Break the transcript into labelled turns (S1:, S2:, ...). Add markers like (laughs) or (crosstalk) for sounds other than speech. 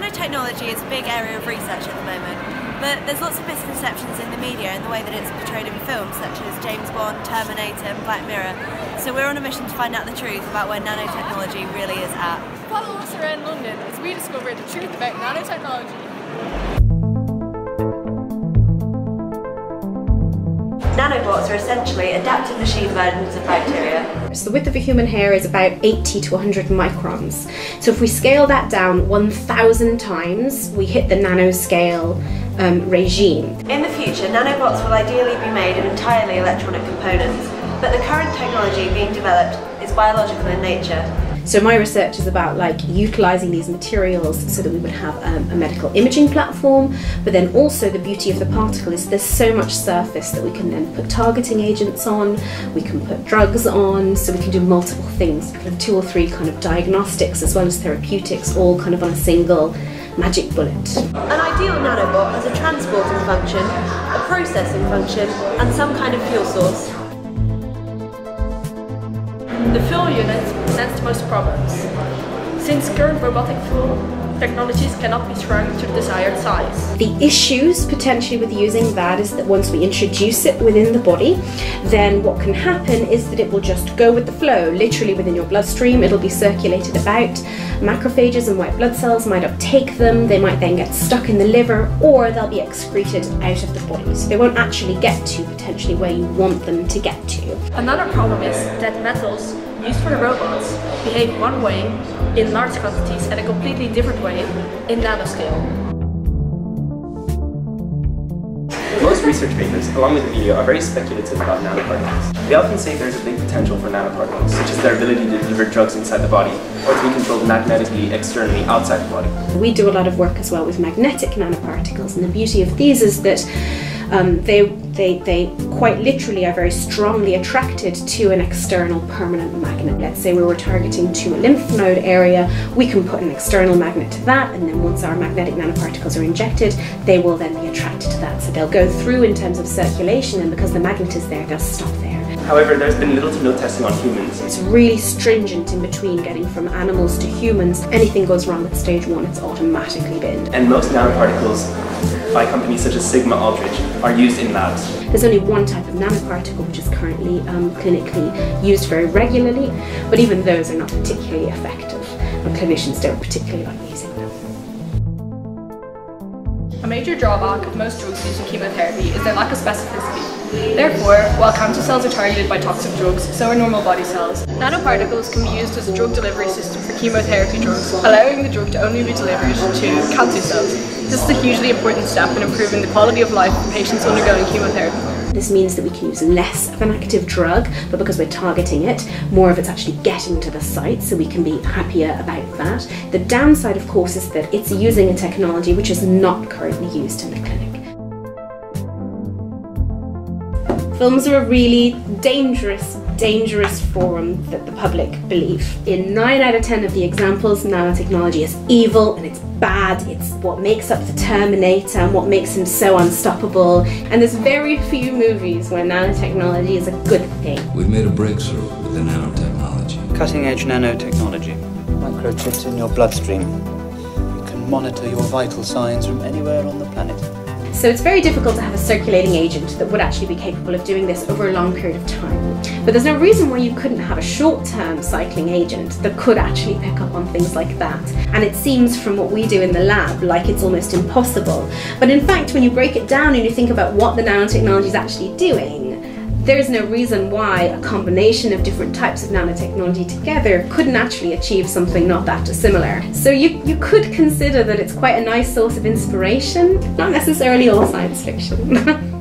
S1: Nanotechnology is a big area of research at the moment, but there's lots of misconceptions in the media and the way that it's portrayed in films such as James Bond, Terminator and Black Mirror. So we're on a mission to find out the truth about where nanotechnology really is at.
S2: Follow us around London as we discover the truth about nanotechnology.
S1: Nanobots are essentially adapted machine versions of bacteria.
S3: So the width of a human hair is about 80 to 100 microns. So if we scale that down 1,000 times, we hit the nanoscale um, regime.
S1: In the future, nanobots will ideally be made of entirely electronic components, but the current technology being developed is biological in nature.
S3: So my research is about like utilizing these materials so that we would have um, a medical imaging platform, but then also the beauty of the particle is there's so much surface that we can then put targeting agents on, we can put drugs on, so we can do multiple things, kind of two or three kind of diagnostics as well as therapeutics, all kind of on a single magic bullet.
S1: An ideal nanobot has a transporting function, a processing function, and some kind of fuel source.
S2: The fuel unit presents most problems, since current robotic fuel technologies cannot be shrunk to the desired size.
S3: The issues potentially with using that is that once we introduce it within the body, then what can happen is that it will just go with the flow, literally within your bloodstream, it'll be circulated about. Macrophages and white blood cells might uptake them, they might then get stuck in the liver, or they'll be excreted out of the body. So they won't actually get to potentially where you want them to get to.
S2: Another problem is that metals used for the robots behave one way in large quantities and a completely different way in nanoscale.
S4: Most research papers, along with the video, are very speculative about nanoparticles. They often say there's a big potential for nanoparticles, such as their ability to deliver drugs inside the body, or to be controlled magnetically externally outside the body.
S3: We do a lot of work as well with magnetic nanoparticles, and the beauty of these is that um, they, they, they quite literally are very strongly attracted to an external permanent magnet. Let's say we were targeting to a lymph node area, we can put an external magnet to that, and then once our magnetic nanoparticles are injected, they will then be attracted to that. So they'll go through in terms of circulation, and because the magnet is there, they'll stop there.
S4: However, there's been little to no testing on humans.
S3: It's really stringent in between getting from animals to humans. Anything goes wrong at stage one, it's automatically binned.
S4: And most nanoparticles by companies such as Sigma Aldrich are used in labs.
S3: There's only one type of nanoparticle which is currently um, clinically used very regularly, but even those are not particularly effective, and clinicians don't particularly like using them.
S2: A major drawback of most drugs used in chemotherapy is their lack of specificity. Therefore, while cancer cells are targeted by toxic drugs, so are normal body cells. Nanoparticles can be used as a drug delivery system for chemotherapy drugs, allowing the drug to only be delivered to cancer cells. This is a hugely important step in improving the quality of life for patients undergoing chemotherapy.
S3: This means that we can use less of an active drug, but because we're targeting it, more of it's actually getting to the site, so we can be happier about that. The downside, of course, is that it's using a technology which is not currently used in the clinic. Films are a really dangerous, dangerous forum that the public believe. In 9 out of 10 of the examples, nanotechnology is evil and it's bad. It's what makes up the Terminator and what makes him so unstoppable. And there's very few movies where nanotechnology is a good thing.
S5: We've made a breakthrough with the nanotechnology.
S6: Cutting edge nanotechnology. Microchips in your bloodstream. You can monitor your vital signs from anywhere on the planet.
S3: So it's very difficult to have a circulating agent that would actually be capable of doing this over a long period of time. But there's no reason why you couldn't have a short-term cycling agent that could actually pick up on things like that. And it seems from what we do in the lab like it's almost impossible. But in fact, when you break it down and you think about what the nanotechnology is actually doing, there's no reason why a combination of different types of nanotechnology together couldn't actually achieve something not that dissimilar. So you, you could consider that it's quite a nice source of inspiration, not necessarily all science fiction. (laughs)